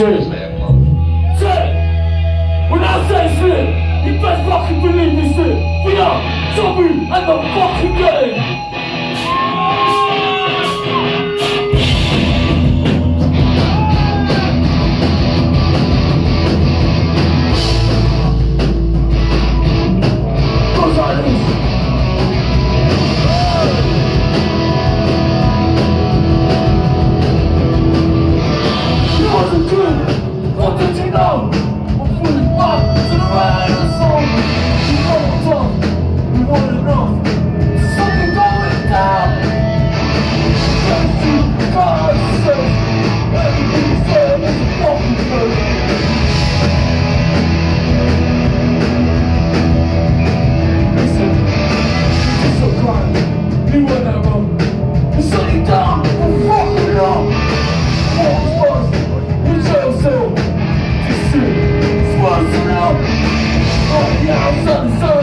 shit. Say, when I say shit, you best fucking believe this shit. We are Chubby and the fucking Gang. Now something's so